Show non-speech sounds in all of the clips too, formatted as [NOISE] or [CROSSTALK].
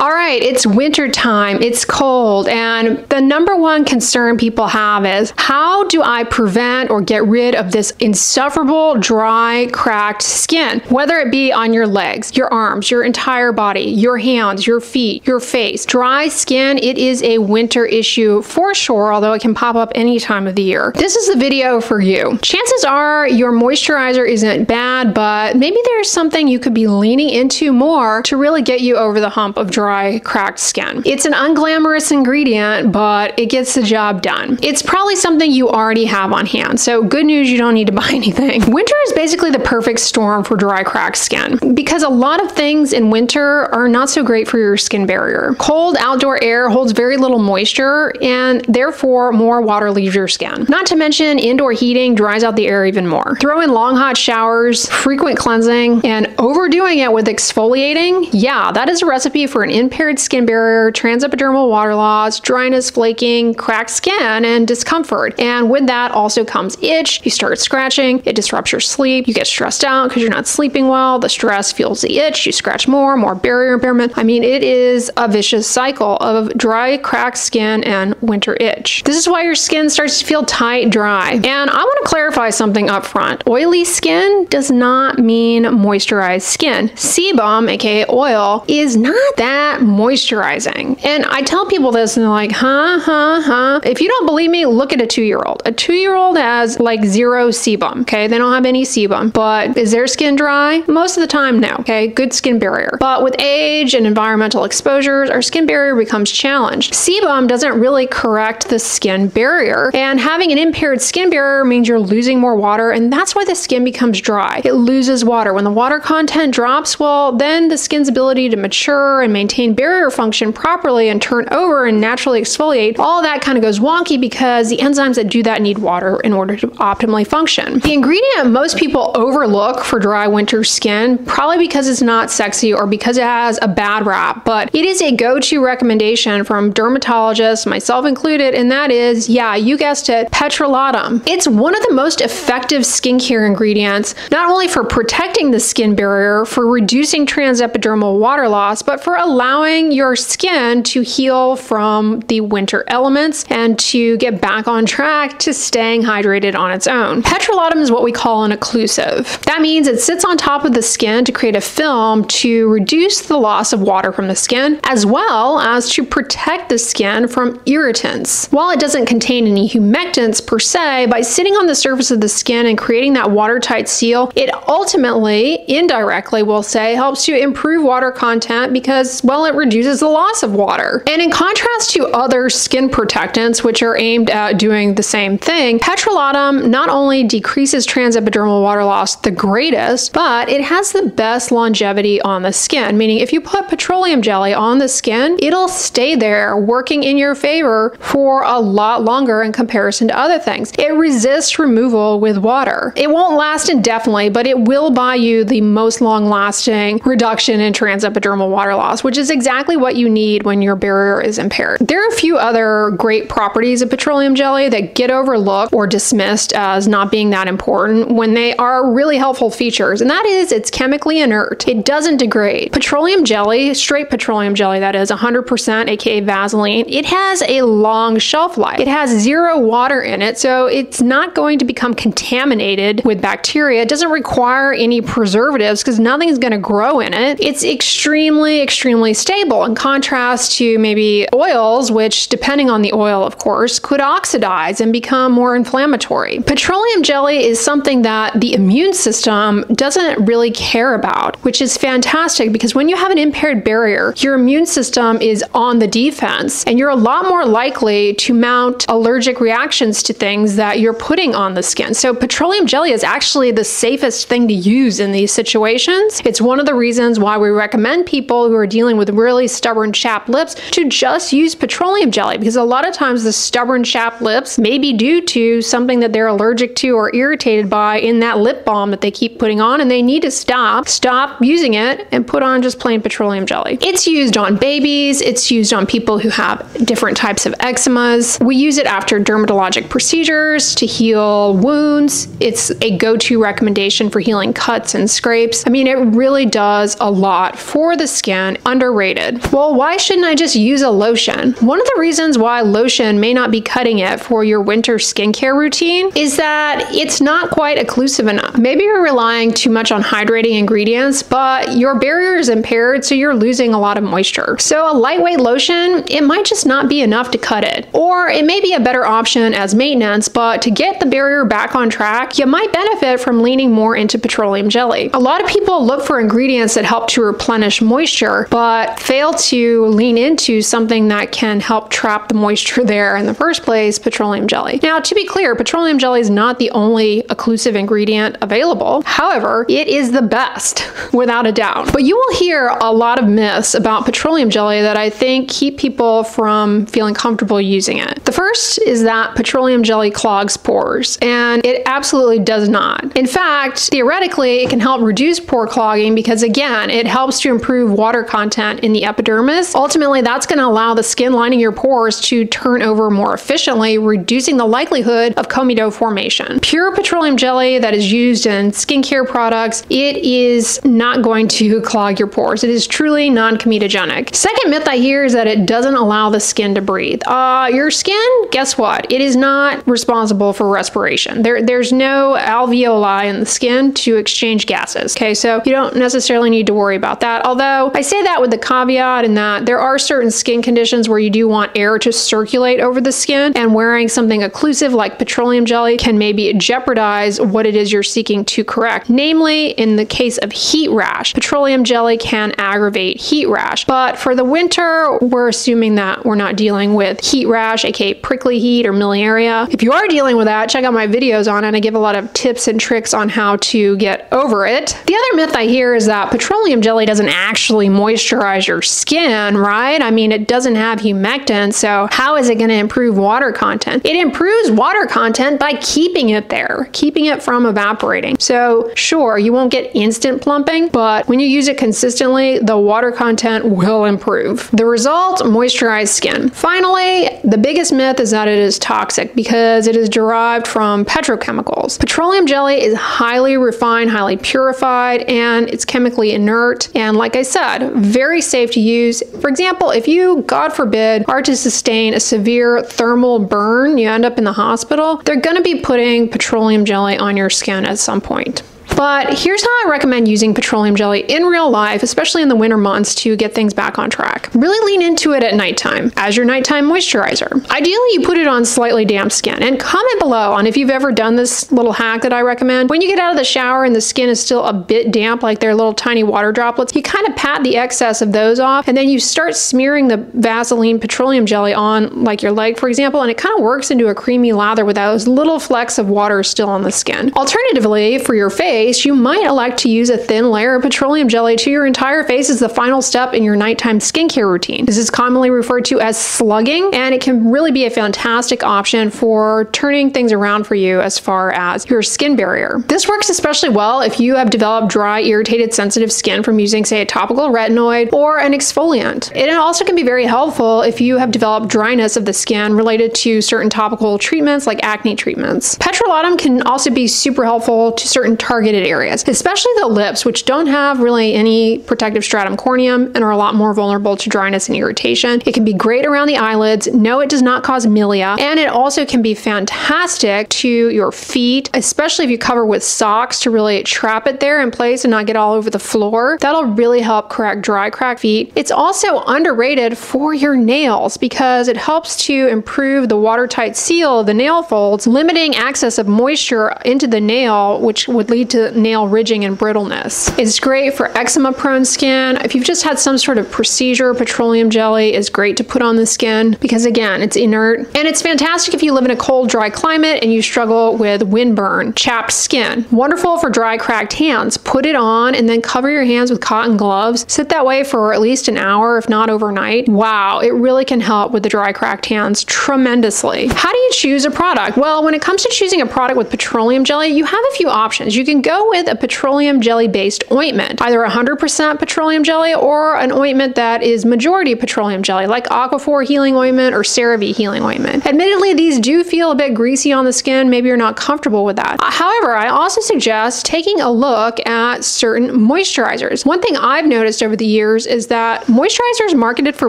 All right, it's winter time, it's cold, and the number one concern people have is how do I prevent or get rid of this insufferable, dry, cracked skin? Whether it be on your legs, your arms, your entire body, your hands, your feet, your face. Dry skin, it is a winter issue for sure, although it can pop up any time of the year. This is the video for you. Chances are your moisturizer isn't bad, but maybe there's something you could be leaning into more to really get you over the hump of dry, cracked skin. It's an unglamorous ingredient, but it gets the job done. It's probably something you already have on hand, so good news, you don't need to [LAUGHS] buy anything. Winter is basically the perfect storm for dry, cracked skin because a lot of things in winter are not so great for your skin barrier. Cold outdoor air holds very little moisture and therefore more water leaves your skin. Not to mention indoor heating dries out the air even more. Throw in long hot showers, frequent cleansing, and overdoing it with exfoliating, yeah, that is a recipe for an impaired skin barrier, transepidermal water loss, dryness, flaking, cracked skin, and discomfort. And with that also comes itch. You start scratching, it disrupts your sleep, you get stressed out because you're not sleeping well, the stress fuels the itch, you scratch more, more barrier impairment. I mean, it is a vicious cycle of dry, cracked skin and winter itch. This is why your skin starts to feel tight, dry. And I want to clarify something up front. Oily skin does not mean moisturized skin. Sebum, aka oil, is not that moisturizing. And I tell people this and they're like, huh, huh, huh. If you don't believe me, look at a two year old. A two year old has like zero sebum, okay? They don't have any sebum, but is their skin dry? Most of the time, no, okay? Good skin barrier. But with age and environmental exposures, our skin barrier becomes challenged. Sebum doesn't really correct the skin barrier, and having an impaired skin barrier means you're losing more water, and that's why the skin becomes dry. It loses water. When the water content drops, well, then the skin's ability to mature and maintain barrier function properly and turn over and naturally exfoliate, all that kind of goes wonky because the enzymes that do that need water in order to optimally function. The ingredient most people overlook for dry winter skin, probably because it's not sexy or because it has a bad rap, but it is a go-to recommendation from dermatologists, myself included, and that is, yeah, you guessed it, petrolatum. It's one of the most effective skincare ingredients, not only for protecting the skin barrier, for reducing transepidermal water loss, but for allowing your skin to heal from the winter elements and to get back on track to staying hydrated on its own. Petrolatum is what we call an occlusive. That means it sits on top of the skin to create a film to reduce the loss of water from the skin, as well as to protect the skin from irritants. While it doesn't contain any humectants per se, by sitting on the surface of the skin and creating that watertight seal, it ultimately, indirectly, we'll say, helps to improve water content because, well, it reduces the loss of water. And in contrast to other skin protectants, which are aimed at doing the same thing, petrolatum not only decreases transepidermal water loss the greatest, but it has the best longevity on the skin, meaning if you put petroleum jelly on the skin, it'll stay there working in your favor for a lot longer in comparison to other things. It resists removal with water. It won't last indefinitely, but it will buy you the most long lasting reduction in transepidermal water loss, which is exactly what you need when your barrier is impaired. There are a few other great properties of petroleum jelly that get overlooked or dismissed as not being that important when they are really helpful features, and that is it's chemically inert. It doesn't degrade. Petroleum jelly, straight petroleum jelly that is 100% aka Vaseline, it has a long shelf life. It has zero water in it, so it's not going to become contaminated with bacteria. It doesn't require any preservatives because nothing's going to grow in it. It's extremely, extremely stable in contrast to maybe oils, which, depending on the oil, of course, could oxidize and become more inflammatory. Petroleum jelly is something that the immune system doesn't really care about, which is fantastic because when you have an impaired barrier, your immune system is on the defense and you're a lot more likely to mount allergic reactions to things that you're putting on the skin. So, petroleum jelly is actually the safest thing to use in these situations. It's one of the reasons why we recommend people who are dealing with really stubborn chapped lips to just use petroleum jelly because a lot of times the stubborn chapped lips may be due to something that they're allergic to or irritated by in that lip balm that they keep putting on and they need to stop, stop using it and put on just plain petroleum jelly. It's used on babies, it's used on people who have different types of eczemas. We use it after dermatologic procedures to heal wounds. It's a go-to recommendation for healing cuts and scrapes. I mean, it really does a lot for the skin under underrated. Well, why shouldn't I just use a lotion? One of the reasons why lotion may not be cutting it for your winter skincare routine is that it's not quite occlusive enough. Maybe you're relying too much on hydrating ingredients, but your barrier is impaired, so you're losing a lot of moisture. So a lightweight lotion, it might just not be enough to cut it. Or it may be a better option as maintenance, but to get the barrier back on track, you might benefit from leaning more into petroleum jelly. A lot of people look for ingredients that help to replenish moisture, but fail to lean into something that can help trap the moisture there in the first place, petroleum jelly. Now, to be clear, petroleum jelly is not the only occlusive ingredient available. However, it is the best, [LAUGHS] without a doubt. But you will hear a lot of myths about petroleum jelly that I think keep people from feeling comfortable using it. The first is that petroleum jelly clogs pores, and it absolutely does not. In fact, theoretically, it can help reduce pore clogging because, again, it helps to improve water content in the epidermis. Ultimately, that's going to allow the skin lining your pores to turn over more efficiently, reducing the likelihood of comedo formation. Pure petroleum jelly that is used in skincare products, it is not going to clog your pores. It is truly non-comedogenic. Second myth I hear is that it doesn't allow the skin to breathe. Uh, your skin, guess what? It is not responsible for respiration. There, there's no alveoli in the skin to exchange gases. Okay, so you don't necessarily need to worry about that. Although I say that with the caveat in that there are certain skin conditions where you do want air to circulate over the skin, and wearing something occlusive like petroleum jelly can maybe jeopardize what it is you're seeking to correct. Namely, in the case of heat rash, petroleum jelly can aggravate heat rash. But for the winter, we're assuming that we're not dealing with heat rash, aka prickly heat or miliaria. If you are dealing with that, check out my videos on it. I give a lot of tips and tricks on how to get over it. The other myth I hear is that petroleum jelly doesn't actually moisturize your skin, right? I mean, it doesn't have humectant, so how is it going to improve water content? It improves water content by keeping it there, keeping it from evaporating. So sure, you won't get instant plumping, but when you use it consistently, the water content will improve. The result, moisturized skin. Finally, the biggest myth is that it is toxic because it is derived from petrochemicals. Petroleum jelly is highly refined, highly purified, and it's chemically inert. And like I said, very safe to use. For example, if you, God forbid, are to sustain a severe thermal burn, you end up in the hospital, they're going to be putting petroleum jelly on your skin at some point. But here's how I recommend using petroleum jelly in real life, especially in the winter months to get things back on track. Really lean into it at nighttime as your nighttime moisturizer. Ideally, you put it on slightly damp skin and comment below on if you've ever done this little hack that I recommend. When you get out of the shower and the skin is still a bit damp, like they're little tiny water droplets, you kind of pat the excess of those off and then you start smearing the Vaseline petroleum jelly on like your leg, for example, and it kind of works into a creamy lather with those little flecks of water still on the skin. Alternatively, for your face, you might elect to use a thin layer of petroleum jelly to your entire face as the final step in your nighttime skincare routine. This is commonly referred to as slugging, and it can really be a fantastic option for turning things around for you as far as your skin barrier. This works especially well if you have developed dry, irritated, sensitive skin from using, say, a topical retinoid or an exfoliant. It also can be very helpful if you have developed dryness of the skin related to certain topical treatments like acne treatments. Petrolatum can also be super helpful to certain targeted areas, especially the lips, which don't have really any protective stratum corneum and are a lot more vulnerable to dryness and irritation. It can be great around the eyelids. No, it does not cause milia. And it also can be fantastic to your feet, especially if you cover with socks to really trap it there in place and not get all over the floor. That'll really help correct dry, cracked feet. It's also underrated for your nails because it helps to improve the watertight seal of the nail folds, limiting access of moisture into the nail, which would lead to nail ridging and brittleness. It's great for eczema prone skin. If you've just had some sort of procedure, petroleum jelly is great to put on the skin because again, it's inert. And it's fantastic if you live in a cold, dry climate and you struggle with windburn, chapped skin. Wonderful for dry, cracked hands. Put it on and then cover your hands with cotton gloves. Sit that way for at least an hour, if not overnight. Wow, it really can help with the dry, cracked hands tremendously. How do you choose a product? Well, when it comes to choosing a product with petroleum jelly, you have a few options. You can go go with a petroleum jelly based ointment, either 100% petroleum jelly or an ointment that is majority petroleum jelly, like Aquaphor healing ointment or CeraVe healing ointment. Admittedly, these do feel a bit greasy on the skin. Maybe you're not comfortable with that. Uh, however, I also suggest taking a look at certain moisturizers. One thing I've noticed over the years is that moisturizers marketed for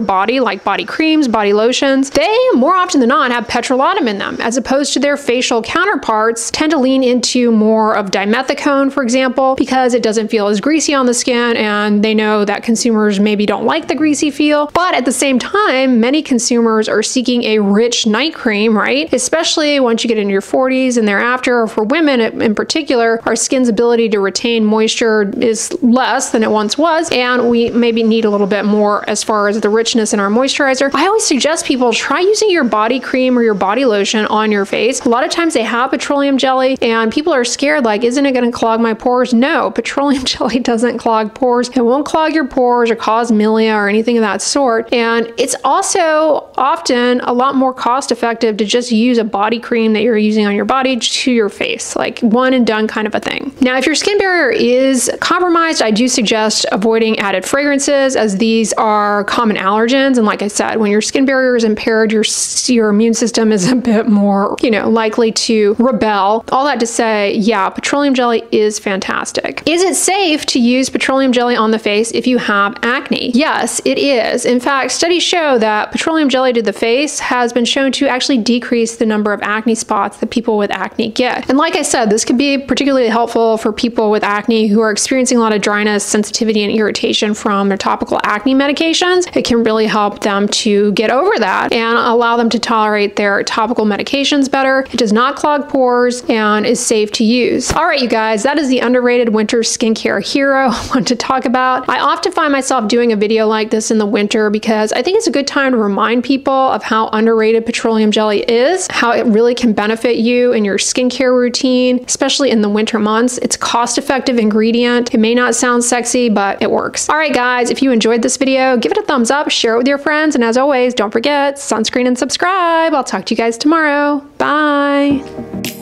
body, like body creams, body lotions, they more often than not have petrolatum in them, as opposed to their facial counterparts tend to lean into more of dimethicone, for example, because it doesn't feel as greasy on the skin and they know that consumers maybe don't like the greasy feel. But at the same time, many consumers are seeking a rich night cream, right? Especially once you get into your 40s and thereafter, or for women in particular, our skin's ability to retain moisture is less than it once was, and we maybe need a little bit more as far as the richness in our moisturizer. I always suggest people try using your body cream or your body lotion on your face. A lot of times they have petroleum jelly, and people are scared like, isn't it going to clog my pores? No, [LAUGHS] petroleum jelly doesn't clog pores. It won't clog your pores or cause milia or anything of that sort. And it's also often a lot more cost effective to just use a body cream that you're using on your body to your face, like one and done kind of a thing. Now, if your skin barrier is compromised, I do suggest avoiding added fragrances as these are common allergens. And like I said, when your skin barrier is impaired, your, your immune system is [LAUGHS] a bit more, you know, likely to rebel. All that to say, yeah, petroleum jelly is fantastic. Is it safe to use petroleum jelly on the face if you have acne? Yes, it is. In fact, studies show that petroleum jelly to the face has been shown to actually decrease the number of acne spots that people with acne get. And like I said, this could be particularly helpful for people with acne who are experiencing a lot of dryness, sensitivity, and irritation from their topical acne medications. It can really help them to get over that and allow them to tolerate their topical medications better. It does not clog pores and is safe to use. All right, you guys, that is the underrated winter skincare hero [LAUGHS] I want to talk about. I often find myself doing a video like this in the winter because I think it's a good time to remind people of how underrated petroleum jelly is, how it really can benefit you in your skincare routine, especially in the winter months. It's a cost-effective ingredient. It may not sound sexy, but it works. All right, guys, if you enjoyed this video, give it a thumbs up, share it with your friends, and as always, don't forget, sunscreen and subscribe. I'll talk to you guys tomorrow. Bye.